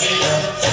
Brasil.